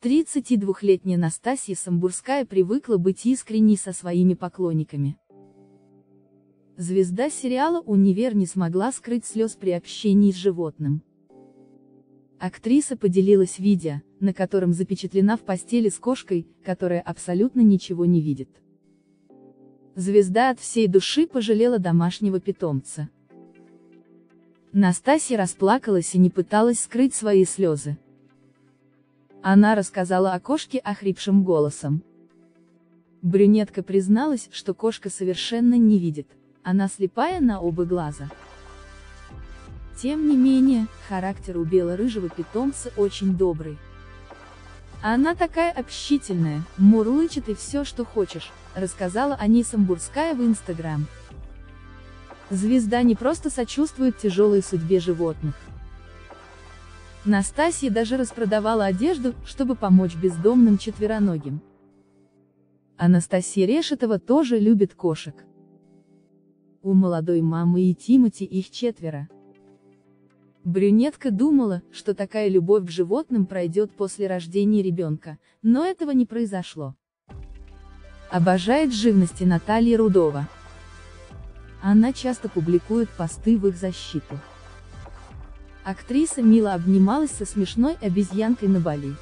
22-летняя Настасья Самбурская привыкла быть искренней со своими поклонниками. Звезда сериала «Универ» не смогла скрыть слез при общении с животным. Актриса поделилась видео, на котором запечатлена в постели с кошкой, которая абсолютно ничего не видит. Звезда от всей души пожалела домашнего питомца. Настасья расплакалась и не пыталась скрыть свои слезы. Она рассказала о кошке охрипшим голосом. Брюнетка призналась, что кошка совершенно не видит, она слепая на оба глаза. Тем не менее, характер у бело-рыжего питомца очень добрый. Она такая общительная, мурлычет и все, что хочешь, рассказала Аниса Мбурская в Инстаграм. Звезда не просто сочувствует тяжелой судьбе животных. Настасья даже распродавала одежду, чтобы помочь бездомным четвероногим. Анастасия Решетова тоже любит кошек. У молодой мамы и Тимати их четверо. Брюнетка думала, что такая любовь к животным пройдет после рождения ребенка, но этого не произошло. Обожает живности Наталья Рудова. Она часто публикует посты в их защиту. Актриса мило обнималась со смешной обезьянкой на Бали.